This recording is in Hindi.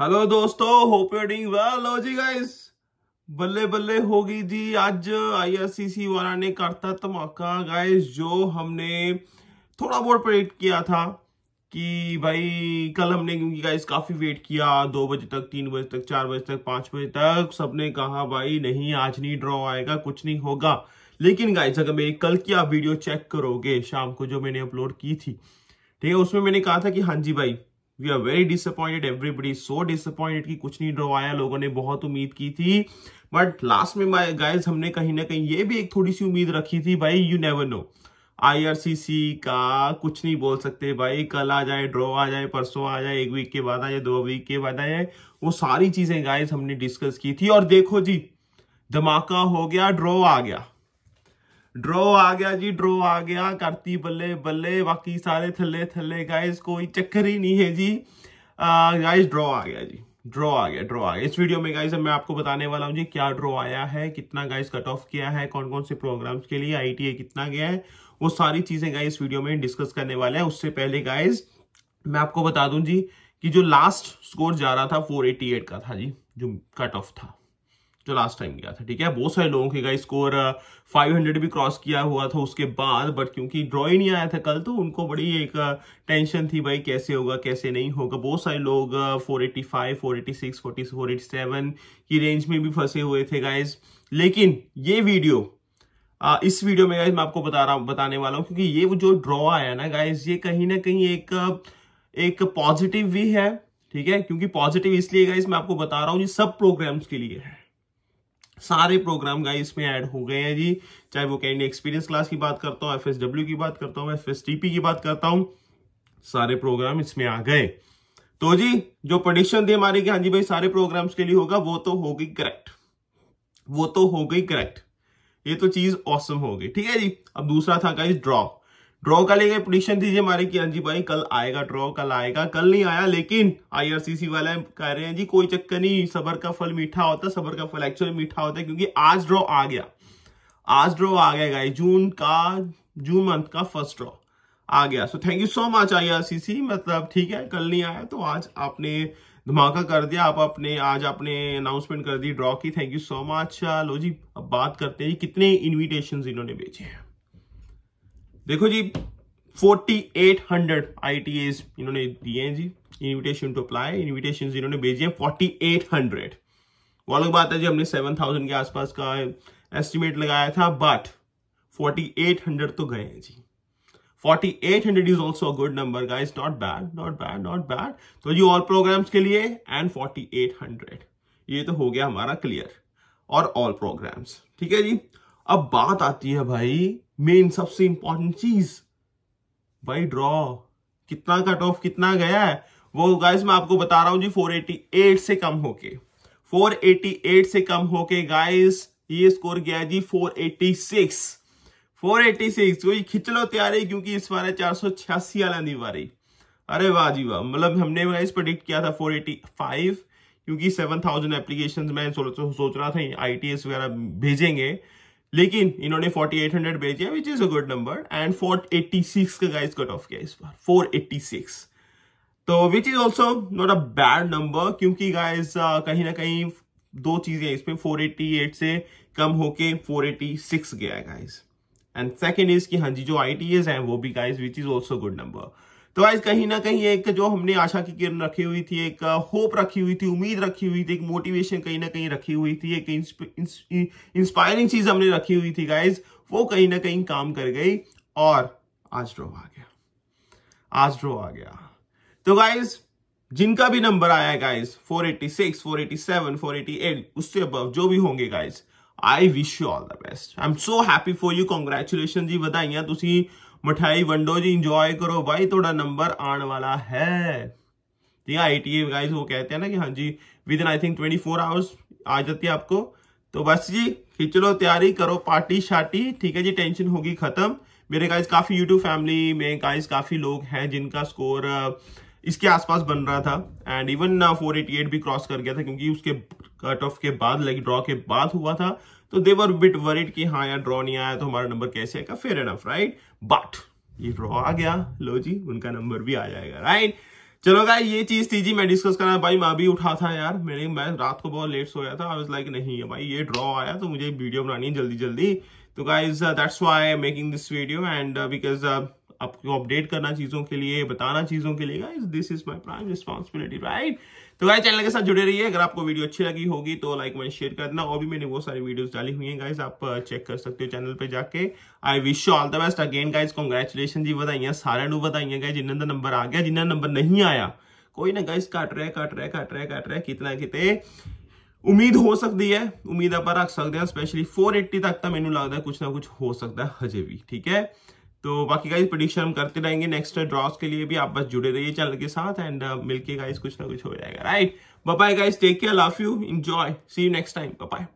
हेलो दोस्तों होप यू डूइंग वेल जी गाइस बल्ले बल्ले होगी जी आज आईआरसीसी वाला ने करता धमाका। गाइस जो हमने थोड़ा बहुत प्रेडिक्ट किया था कि भाई कल हमने क्योंकि गाइस काफ़ी वेट किया, दो बजे तक, तीन बजे तक, चार बजे तक, पाँच बजे तक, सबने कहा, भाई नहीं, आज नहीं ड्रॉ आएगा, कुछ नहीं होगा। लेकिन गाइस अगर मेरी कल की आप वीडियो चेक करोगे, शाम को जो मैंने अपलोड की थी, ठीक है, उसमें मैंने कहा था कि हाँ जी भाई we are very disappointed everybody so disappointed कि कुछ नहीं ड्रॉ आया लोगों ने बहुत उम्मीद की थी। बट लास्ट में गाइज़ हमने कहीं ना कहीं ये भी एक थोड़ी सी उम्मीद रखी थी, भाई यू नेवर नो आईआरसीसी का कुछ नहीं बोल सकते, भाई, कल आ जाए ड्रॉ आ जाए, परसों आ जाए, एक वीक के बाद आ जाए, दो वीक के बाद आ जाए, वो सारी चीज़ें गाइज़ हमने डिस्कस की थी। और देखो जी, धमाका हो गया ड्रॉ आ गया। ड्रॉ आ गया जी ड्रॉ आ गया। करती बल्ले बल्ले, बाकी सारे थल्ले थल्ले। गाइस कोई चक्कर ही नहीं है जी। गाइस ड्रॉ आ गया जी। ड्रॉ आ गया ड्रॉ आ गया। इस वीडियो में गाइस मैं आपको बताने वाला हूँ जी, क्या ड्रॉ आया है, कितना गाइस कट ऑफ़ किया है कौन कौन से प्रोग्राम्स के लिए आईटीए कितना गया है। वो सारी चीज़ें गाइस इस वीडियो में डिस्कस करने वाले हैं। उससे पहले गाइस मैं आपको बता दूँ जी, कि जो लास्ट स्कोर जा रहा था 488 का था जी, जो कट ऑफ़ था। जो लास्ट टाइम गया था ठीक है? बहुत सारे लोगों के गाइस स्कोर 500 भी क्रॉस किया हुआ था उसके बाद बट क्योंकि ड्रॉ ही नहीं आया था कल तो उनको बड़ी एक टेंशन थी भाई कैसे होगा कैसे नहीं होगा? बहुत सारे लोग 485 486 40 487 की रेंज में भी फंसे हुए थे गाइस लेकिन ये वीडियो आ, इस वीडियो में गाइज़ मैं आपको बता रहा बताने वाला हूँ क्योंकि ये जो ड्रॉ आया ना गाइज़ ये कहीं ना कहीं एक एक पॉजिटिव भी है ठीक है? क्योंकि पॉजिटिव इसलिए गाइज़ मैं आपको बता रहा हूँ जी सब प्रोग्राम्स के लिए है। सारे प्रोग्राम गाइज़ इसमें ऐड हो गए हैं जी। चाहे वो कैंडी एक्सपीरियंस क्लास की बात करता हूँ एफएसडब्ल्यू की बात करता हूँ एफएसटीपी की बात करता हूँ, सारे प्रोग्राम इसमें आ गए। तो जी, जो प्रोडिक्शन थी हमारी कि हाँ जी भाई सारे प्रोग्राम्स के लिए होगा, वो तो हो गई करेक्ट वो तो हो गई करेक्ट ये तो चीज़ औसम हो गई। ठीक है जी? अब दूसरा था गाइस ड्रॉ ड्रॉ का लेकर प्रोडिक्शन दीजिए हमारी कि जी भाई, कल आएगा ड्रॉ कल आएगा। कल नहीं आया, लेकिन आईआरसीसी वाले कह रहे हैं जी, कोई चक्कर नहीं, सबर का फल मीठा होता, सबर का फल एक्चुअली मीठा होता है, क्योंकि आज ड्रॉ आ गया। आज ड्रॉ आ गया गाइस जून का, जून मंथ का फ़र्स्ट ड्रॉ आ गया। So thank you so much IRCC मतलब ठीक है, कल नहीं आया तो आज आपने धमाका कर दिया, आप अपने, आज आपने अनाउंसमेंट कर दी ड्रॉ की। थैंक यू सो मच लो जी, अब बात करते हैं कितने इनविटेशन इन्होंने भेजे हैं। देखो जी 4800 आईटीएस इन्होंने दिए हैं जी। इनविटेशन टू अप्लाई इनविटेशन इन्होंने भेजे हैं 4800 वो अलग बात है जी, हमने 7000 के आसपास का एस्टिमेट लगाया था बट 4800 तो गए हैं जी। 4800 is also a good number, guys, not bad not bad not bad तो जी ऑल प्रोग्राम्स के लिए एंड 4800 ये तो हो गया हमारा क्लियर और ऑल प्रोग्राम्स ठीक है जी? अब बात आती है भाई मेन सबसे इंपॉर्टेंट चीज़। भाई ड्रॉ कितना कट ऑफ़ कितना गया है? वो गाइस मैं आपको बता रहा हूँ जी 488 से कम होके 488 से कम होके गाइस ये स्कोर गया जी 486 486 वही खिंच लो तैयारी, क्योंकि इस बार है चार सौ छियासी वाला दी बारी अरे वाह जी वाह मतलब हमने गाइस प्रोडिक्ट किया था 485 क्योंकि 7000 एप्लीकेशन मैं सोच रहा था आईटीएस वगैरह भेजेंगे। लेकिन इन्होंने 4800 भेजे which is a good number and 486 का गाइस कट ऑफ़ किया इस बार 486 तो which is also not a bad number क्योंकि गाइस कहीं ना कहीं दो चीज़ें इसमें 488 से कम होके 486 गया गाइस एंड सेकेंड इज़ कि हाँ जी, जो आई हैं, वो भी guys which is also good number तो गाइज़ कहीं ना कहीं एक जो हमने आशा की किरण रखी हुई थी एक होप रखी हुई थी उम्मीद रखी हुई थी एक मोटिवेशन कहीं ना कहीं रखी हुई थी एक इंस्पायरिंग चीज़ हमने रखी हुई थी गाइज़ वो कहीं ना कहीं काम कर गई और आज ड्रॉ आ गया। आज ड्रॉ आ गया। तो गाइज़ जिनका भी नंबर आया गाइज़ 486, 487, 488 उससे अब जो भी होंगे guys I wish you all the best I am so happy for you congratulation ji ਵਧਾਈਆਂ ਤੁਸੀਂ ਮਠਾਈ ਵੰਡੋ ਜੀ इंजॉय करो भाई थोड़ा नंबर आने वाला है ठीक है आई गाइज वो कहते हैं ना कि हाँ जी within I think twenty four hours आ जाती है आपको तो बस जी खींच लो तैयारी करो पार्टी शार्टी ठीक है जी टेंशन होगी खत्म मेरे गाइज काफी यूट्यूब फैमिली में गाइज काफी लोग हैं जिनका स्कोर इसके आसपास बन रहा था and even four eighty eight भी क्रॉस कर गया था क्योंकि उसके कट ऑफ़ के बाद लाइक ड्रॉ के बाद हुआ था तो देवर बिट वरिड कि हाँ यार ड्रॉ नहीं आया तो हमारा नंबर कैसे आएगा? फेयर एनफ राइट बट ये ड्रॉ आ गया। लो जी, उनका नंबर भी आ जाएगा राइट चलो गाइस ये चीज़ थी जी, मैं डिस्कस करना भाई, मैं अभी उठा था यार मेरे मैं रात को बहुत लेट सोया था। आई वाज लाइक नहीं है भाई, ये ड्रॉ आया तो मुझे वीडियो बनानी है जल्दी जल्दी तो guys that's why making this video and because आपको अपडेट करना चीज़ों के लिए, बताना चीज़ों के लिए guys this is my prime responsibility right तो गाइज़ चैनल के साथ जुड़े रहिए। अगर आपको वीडियो अच्छी लगी होगी तो लाइक वाइन शेयर करना और भी मैंने बहुत सारी वीडियोस डाली हुई हैं गाइज़ आप uh, चेक कर सकते हो चैनल पे जाके। I wish you all the best again guys congratulation जी ਵਧਾਈਆਂ ਸਾਰਿਆਂ गाइज़ ਵਧਾਈਆਂ का नंबर आ गया ਆ नंबर नहीं आया। कोई ना गाइज़ ਨਾ रहे ਘਟ रहे ਘਟ रहे ਘਟ रहे कितना ਰਿਹਾ उम्मीद हो सकती है। उम्मीद आप रख सकते हैं स्पेशली ਹਾਂ तक तो मैंने लगता है, कुछ ना कुछ हो सकता है, हजे भी, ठीक है? तो बाकी गाइज़ प्रोडिक्शन हम करते रहेंगे नेक्स्ट ड्रॉस के लिए भी आप बस जुड़े रहिए चैनल के साथ एंड uh, मिलके गाइज़ कुछ ना कुछ हो जाएगा right bye guys take care love you enjoy see you next time bye